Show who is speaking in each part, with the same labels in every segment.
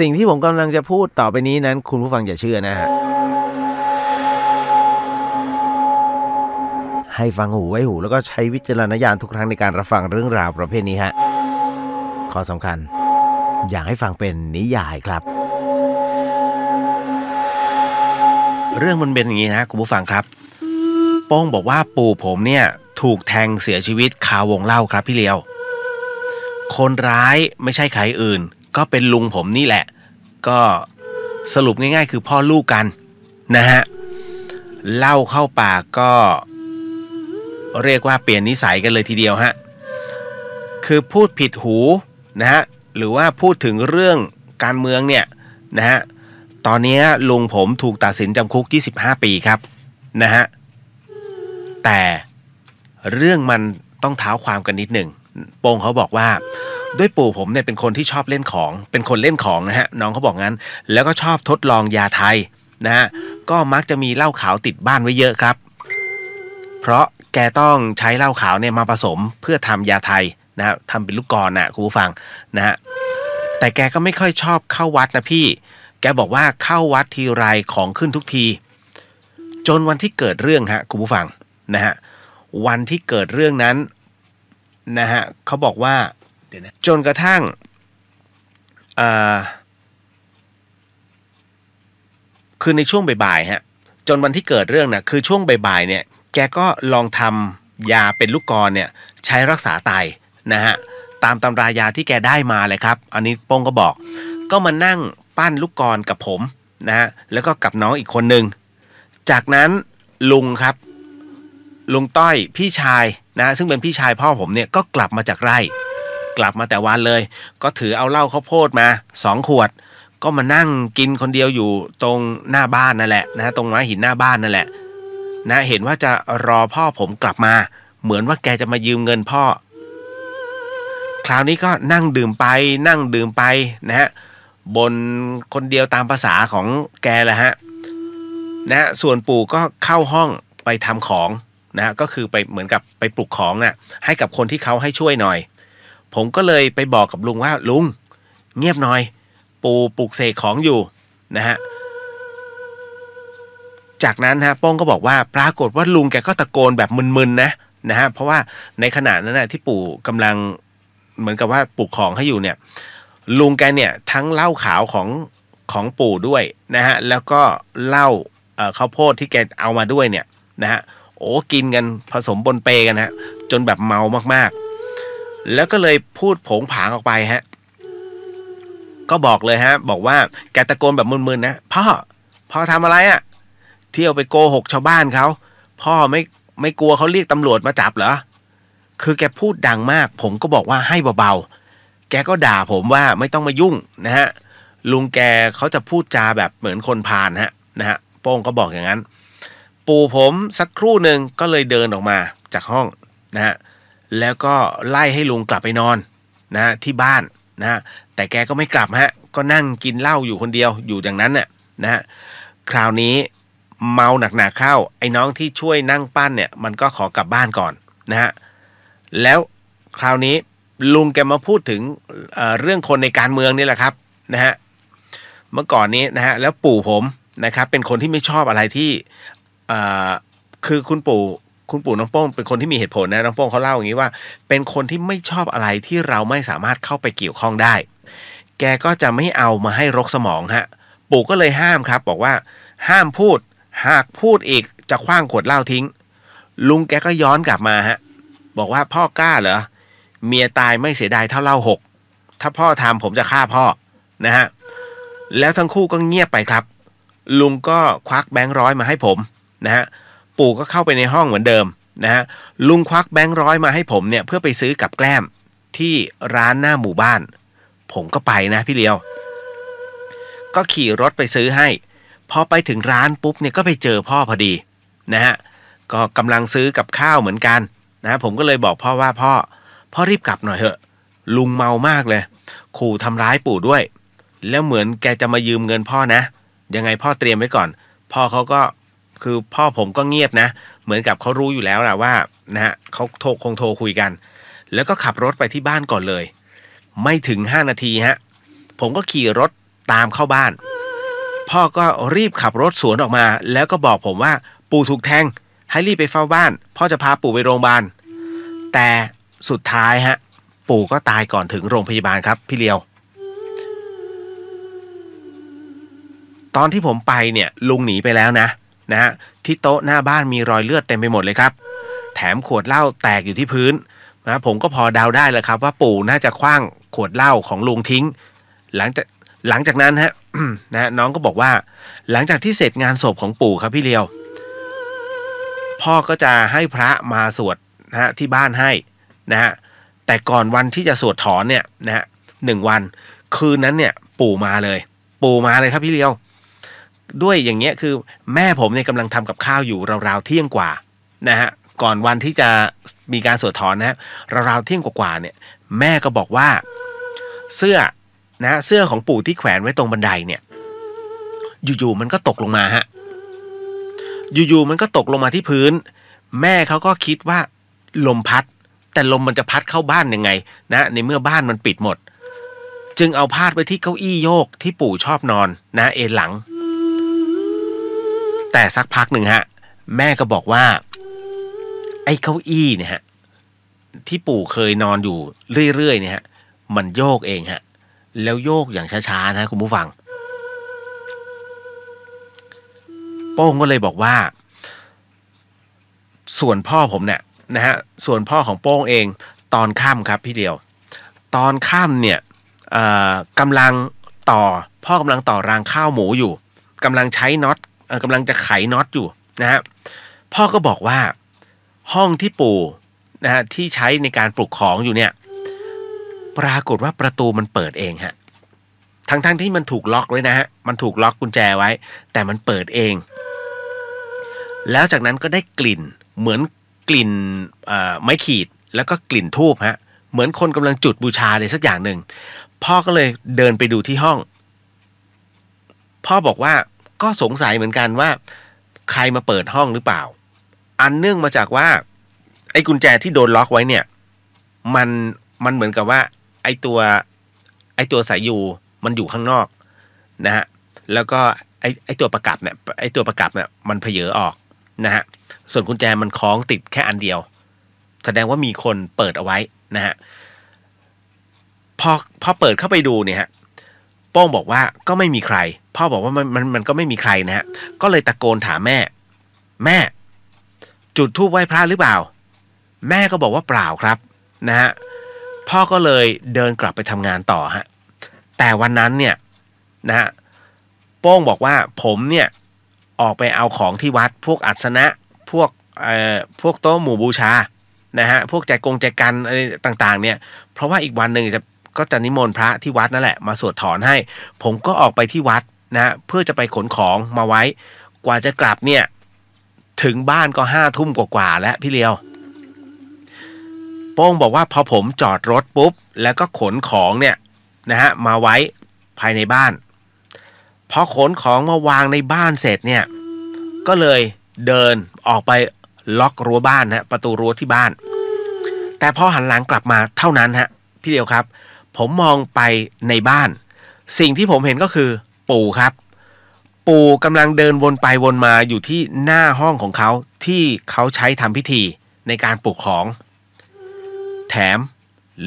Speaker 1: สิ่งที่ผมกำลังจะพูดต่อไปนี้นั้น คุณผู้ฟังอย่าเชื่อนะฮะ ให้ฟังหูไว้หูแล้วก็ใช้วิจารณญาณทุกครั้งในการรับฟังเรื่องราวประเภทนี้ฮะ ข้อสำคัญ อยากให้ฟังเป็นนิยายครับ เรื่องมันเป็นอย่างนี้นะคุณผู้ฟังครับ โป้งบอกว่าปู่ผมเนี่ยถูกแทงเสียชีวิตคาวงเล่าครับพี่เลียว คนร้ายไม่ใช่ใครอื่น ก็เป็นลุงผมนี่แหละ ก็สรุปง่ายๆ คือพ่อลูกกันนะฮะเล่าเข้าปากก็ เรียกว่าเปลี่ยนนิสัยกันเลยทีเดียวฮะคือพูดผิดหูนะฮะหรือว่าพูดถึงเรื่องการเมืองเนี่ยนะฮะตอนนี้ลุงผมถูกตัดสินจำคุก 25 ปีครับนะฮะแต่เรื่องมันต้องเท้าความกันนิดหนึ่งโป้งเขาบอกว่า ด้วยปู่ผมเนี่ยเป็นคนที่ชอบเล่นของ เป็นคนเล่นของนะฮะน้องเขาบอกงั้น แล้วก็ชอบทดลองยาไทยนะฮะก็มักจะมีเหล้าขาวติดบ้านไว้เยอะครับ เพราะแกต้องใช้เหล้าขาวเนี่ยมาผสมเพื่อทำยาไทยนะฮะทำเป็นลูกกรนะคุณผู้ฟังนะฮะแต่แกก็ไม่ค่อยชอบเข้าวัดนะพี่ แกบอกว่าเข้าวัดทีไรของขึ้นทุกที จนวันที่เกิดเรื่องฮะคุณผู้ฟังนะฮะวันที่เกิดเรื่องนั้นนะฮะเขาบอกว่า เดี๋ยวนะจนกระทั่งคือในช่วงบ่ายๆฮะจนวันที่เกิดเรื่องนะคือช่วงบ่ายๆเนี่ยแกก็ลองทำยาเป็นลูกกรเนี่ยใช้รักษาไตนะฮะตามตำรายาที่แกได้มาเลยครับ อันนี้โป้งก็บอก ก็มานั่งปั้นลูกกรกับผมนะฮะแล้วก็กับน้องอีกคนนึง จากนั้นลุงครับ ลุงต้อยพี่ชายนะ ซึ่งเป็นพี่ชายพ่อผมเนี่ยก็กลับมาจากไร่ กลับมาแต่วันเลย ก็ถือเอาเหล้าข้าวโพดมาสองขวด ก็มานั่งกินคนเดียวอยู่ตรงหน้าบ้านนั่นแหละนะตรงไม้หินหน้าบ้านนั่นแหละ นะเห็นว่าจะรอพ่อผมกลับมา เหมือนว่าแกจะมายืมเงินพ่อ คราวนี้ก็นั่งดื่มไปนั่งดื่มไปนะฮะบนคนเดียวตามภาษาของแกแหละฮะนะส่วนปู่ก็เข้าห้องไปทำของนะก็คือไปเหมือนกับไปปลุกของน่ะให้กับคนที่เขาให้ช่วยหน่อย ผมก็เลยไปบอกกับลุงว่าลุง เงียบหน่อย ปู่ปลุกเสกของอยู่นะฮะจากนั้นฮะป้องก็บอกว่าปรากฏว่าลุงแกก็ตะโกนแบบมึนๆนะนะฮะเพราะว่าในขณะนั้นนะที่ปู่กำลังเหมือนกับว่าปลุกของให้อยู่เนี่ย ลุงแกเนี่ยทั้งเหล้าขาวของของปู่ด้วยนะฮะแล้วก็เหล้าเข้าวโพดที่แกเอามาด้วยเนี่ยนะฮะโอ้กินกันผสมปนเปกันฮะจนแบบเมามากๆ แล้วก็เลยพูดผงผางออกไปฮะ ก็บอกเลยฮะ บอกว่าแกตะโกนแบบมึนๆนะพ่อพ่อทำอะไรอะ่ะ เที่ยวไปโกหกชาวบ้านเขาพ่อไม่ไม่กลัวเขาเรียกตำรวจมาจับเหรอคือแกพูดดังมาก ผมก็บอกว่าให้เบาๆแกก็ด่าผมว่าไม่ต้องมายุ่งนะฮะลุงแกเขาจะพูดจาแบบเหมือนคนพาลฮะนะฮะโป้งก็บอกอย่างนั้น ปู่ผมสักครู่หนึ่งก็เลยเดินออกมาจากห้องนะฮะ แล้วก็ไล่ให้ลุงกลับไปนอนนะฮะที่บ้านนะฮะแต่แกก็ไม่กลับฮะก็นั่งกินเหล้าอยู่คนเดียวอยู่อย่างนั้นน่ะนะฮะคราวนี้เมาหนักๆเข้า ไอ้น้องที่ช่วยนั่งปั้นเนี่ย มันก็ขอกลับบ้านก่อนนะฮะแล้วคราวนี้ลุงแกมาพูดถึงเเรื่องคนในการเมืองนี่แหละครับนะฮะเมื่อก่อนนี้นะฮะแล้วปู่ผมนะครับเป็นคนที่ไม่ชอบอะไรที่อ่อคือคุณปู่ คุณปู่น้องโป้งเป็นคนที่มีเหตุผลนะน้องโป้งเขาเล่าอย่างนี้ว่า เป็นคนที่ไม่ชอบอะไรที่เราไม่สามารถเข้าไปเกี่ยวข้องได้ แกก็จะไม่เอามาให้รกสมองฮะ ปู่ก็เลยห้ามครับ บอกว่าห้ามพูด หากพูดอีกจะคว้างขวดเหล้าทิ้ง ลุงแกก็ย้อนกลับมาฮะ บอกว่าพ่อกล้าเหรอเมียตายไม่เสียดายเท่าเหล้าหกถ้าพ่อทำผมจะฆ่าพ่อนะฮะแล้วทั้งคู่ก็เงียบไปครับ ลุงก็ควักแบงค์ร้อยมาให้ผมนะฮะ ปู่ก็เข้าไปในห้องเหมือนเดิมนะฮะลุงควักแบงค์ร้อยมาให้ผมเนี่ยเพื่อไปซื้อกับแกล้มที่ร้านหน้าหมู่บ้าน ผมก็ไปนะพี่เลียว ก็ขี่รถไปซื้อให้ พอไปถึงร้านปุ๊บเนี่ยก็ไปเจอพ่อพอดีนะฮะก็กำลังซื้อกับข้าวเหมือนกันนะผมก็เลยบอกพ่อว่าพ่อ พ่อรีบกลับหน่อยเถอะ ลุงเมามากเลย ขู่ทำร้ายปู่ด้วย แล้วเหมือนแกจะมายืมเงินพ่อนะ ยังไงพ่อเตรียมไว้ก่อน พ่อเขาก็ คือพ่อผมก็เงียบนะ เหมือนกับเขารู้อยู่แล้วแหละว่านะฮะเขาโทรคงโทรคุยกัน แล้วก็ขับรถไปที่บ้านก่อนเลย ไม่ถึง5นาทีฮะผมก็ขี่รถตามเข้าบ้าน พ่อก็รีบขับรถสวนออกมา แล้วก็บอกผมว่าปู่ถูกแทง ให้รีบไปเฝ้าบ้าน พ่อจะพาปู่ไปโรงพยาบาล แต่สุดท้ายฮะ ปู่ก็ตายก่อนถึงโรงพยาบาลครับ พี่เลียว ตอนที่ผมไปเนี่ยลุงหนีไปแล้วนะ นะฮะที่โต๊ะหน้าบ้านมีรอยเลือดเต็มไปหมดเลยครับ แถมขวดเหล้าแตกอยู่ที่พื้นนะผมก็พอเดาได้แล้วครับ ว่าปู่น่าจะคว้างขวดเหล้าของลุงทิ้ง หลังจากหลังจากนั้นฮะนะน้องก็บอกว่า หลังจากที่เสร็จงานศพของปู่ครับพี่เลียว พ่อก็จะให้พระมาสวดนะฮะที่บ้านให้นะฮะแต่ก่อนวันที่จะสวดถอนเนี่ยนะฮะหนึ่งวัน คืนนั้นเนี่ย ปู่มาเลย ปู่มาเลยครับพี่เลียว ด้วยอย่างเงี้ยคือแม่ผมเนี่ยกำลังทำกับข้าวอยู่ราวๆเที่ยงกว่านะฮะก่อนวันที่จะมีการสวดถอนนะฮะราวๆเที่ยงกว่าๆเนี่ย แม่ก็บอกว่าเสื้อนะเสื้อของปู่ที่แขวนไว้ตรงบันไดเนี่ย อยู่ๆมันก็ตกลงมาฮะอยู่ๆมันก็ตกลงมาที่พื้น แม่เขาก็คิดว่าลมพัด แต่ลมมันจะพัดเข้าบ้านยังไง นะ ในเมื่อบ้านมันปิดหมด จึงเอาพาดไปที่เก้าอี้โยกที่ปู่ชอบนอน นะ เอนหลัง แต่สักพักหนึ่งฮะ แม่ก็บอกว่า ไอ้เก้าอี้เนี่ยฮะ ที่ปู่เคยนอนอยู่เรื่อยๆเนี่ยฮะ มันโยกเองฮะ แล้วโยกอย่างช้าๆนะคุณผู้ฟัง โป้งก็เลยบอกว่า ส่วนพ่อผมเนี่ยนะฮะ ส่วนพ่อของโป้งเองตอนค่ำครับพี่เดียว ตอนค่ำเนี่ยกำลังต่อพ่อกำลังต่อรางข้าวหมูอยู่กำลังใช้น็อต กำลังจะไขน็อตอยู่นะฮะพ่อก็บอกว่าห้องที่ปู่นะฮะที่ใช้ในการปลุกของอยู่เนี่ย ปรากฏว่าประตูมันเปิดเองฮะทั้งๆทที่มันถูกล็อกไว้นะฮะมันถูกล็อกกุญแจไว้ แต่มันเปิดเอง แล้วจากนั้นก็ได้กลิ่นเหมือนกลิ่นไม้ขีดแล้วก็กลิ่นทูบฮะเหมือนคนกำลังจุดบูชาเลยสักอย่างหนึ่งพ่อก็เลยเดินไปดูที่ห้อง พ่อบอกว่า ก็สงสัยเหมือนกันว่า ใครมาเปิดห้องหรือเปล่า อันเนื่องมาจากว่า ไอ้กุญแจที่โดนล็อกไว้เนี่ย มันมันเหมือนกับว่า ไอ้ตัว ไอ้ตัวสายยูมันอยู่ข้างนอกนะฮะแล้วก็ไอ้ไอ้ตัวประกับเนี่ยไอ้ตัวประกับเนี่ยมันเพเยอออกนะฮะส่วนกุญแจมันคล้องติดแค่อันเดียว แสดงว่ามีคนเปิดเอาไว้นะฮะพอพอเปิดเข้าไปดูเนี่ยฮะ โป้งบอกว่าก็ไม่มีใคร พ่อบอกว่ามันมันมันก็ไม่มีใครนะฮะก็เลยตะโกนถามแม่ แม่ จุดทูบไหว้พระหรือเปล่า แม่ก็บอกว่าเปล่าครับนะฮะพ่อก็เลยเดินกลับไปทำงานต่อฮะแต่วันนั้นเนี่ยนะฮะโป้งบอกว่าผมเนี่ยออกไปเอาของที่วัดพวกอัศนะพวกเอ่อพวกโต๊ะหมู่บูชานะฮะพวกแจกงแจกันอะไรต่างๆ เนี่ย เพราะว่าอีกวันหนึ่งจะ ก็จะนิมนต์พระที่วัดนั่นแหละมาสวดถอนให้ ผมก็ออกไปที่วัดนะเพื่อจะไปขนของมาไว้ กว่าจะกลับเนี่ยถึงบ้านก็ห้าทุ่มกว่าๆแล้วพี่เลียว โป้งบอกว่าพอผมจอดรถปุ๊บ แล้วก็ขนของเนี่ยนะฮะมาไว้ภายในบ้านพอขนของมาวางในบ้านเสร็จเนี่ยก็เลยเดินออกไปล็อกรั้วบ้านฮะประตูรั้วที่บ้าน แต่พอหันหลังกลับมาเท่านั้นฮะพี่เดียวครับ ผมมองไปในบ้าน สิ่งที่ผมเห็นก็คือ ปู่ครับ ปู่กำลังเดินวนไปวนมาอยู่ที่หน้าห้องของเขาที่เขาใช้ทำพิธีในการปลูกของ แถม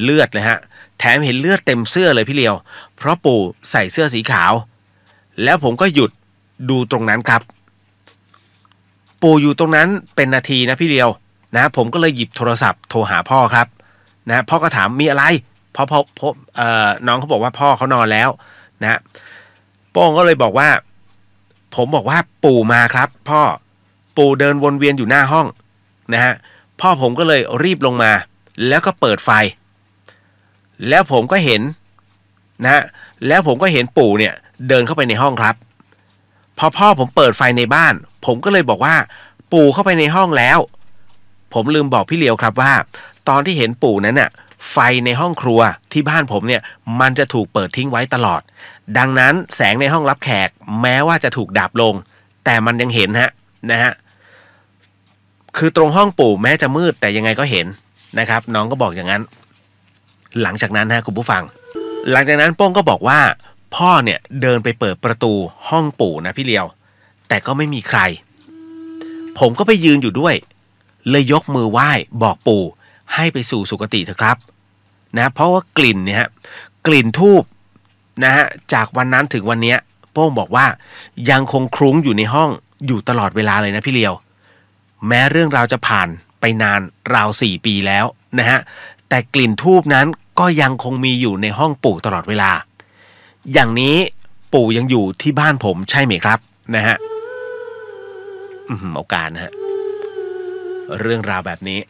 Speaker 1: เลือดเลยฮะ แถมเห็นเลือดเต็มเสื้อเลยพี่เลียว เพราะปู่ใส่เสื้อสีขาว แล้วผมก็หยุดดูตรงนั้นครับ ปู่อยู่ตรงนั้นเป็นนาทีนะพี่เลียวนะ ผมก็เลยหยิบโทรศัพท์โทรหาพ่อครับ นะพ่อก็ถามมีอะไร พ่อพ่อพ่อเอ่อน้องเขาบอกว่าพ่อเขานอนแล้วนะโป้งก็เลยบอกว่า ผมบอกว่าปู่มาครับ พ่อปู่เดินวนเวียนอยู่หน้าห้องนะฮะพ่อผมก็เลยรีบลงมา แล้วก็เปิดไฟ แล้วผมก็เห็นนะแล้วผมก็เห็นปู่เนี่ย เดินเข้าไปในห้องครับ พอพ่อผมเปิดไฟในบ้าน ผมก็เลยบอกว่า ปู่เข้าไปในห้องแล้ว ผมลืมบอกพี่เหลียวครับว่า ตอนที่เห็นปู่นั้นน่ะ ไฟในห้องครัวที่บ้านผมเนี่ยมันจะถูกเปิดทิ้งไว้ตลอด ดังนั้นแสงในห้องรับแขกแม้ว่าจะถูกดับลง แต่มันยังเห็นฮะนะฮะคือตรงห้องปู่แม้จะมืดแต่ยังไงก็เห็นนะครับ น้องก็บอกอย่างนั้น หลังจากนั้นฮะคุณผู้ฟัง หลังจากนั้นโป้งก็บอกว่า พ่อเนี่ยเดินไปเปิดประตูห้องปู่นะพี่เลียว แต่ก็ไม่มีใคร ผมก็ไปยืนอยู่ด้วย เลยยกมือไหว้บอกปู่ ให้ไปสู่สุคติเถอะครับนะเพราะว่ากลิ่นเนี่ยฮะกลิ่นทูบนะฮะจากวันนั้นถึงวันเนี้ยโป้งบอกว่ายังคงคลุ้งอยู่ในห้องอยู่ตลอดเวลาเลยนะพี่เลียว แม้เรื่องราวจะผ่านไปนานราวสี่ปีแล้วนะฮะแต่กลิ่นทูบนั้นก็ยังคงมีอยู่ในห้องปู่ตลอดเวลา อย่างนี้ปู่ยังอยู่ที่บ้านผมใช่ไหมครับนะฮะอืมโอกาสนะฮะเรื่องราวแบบนี้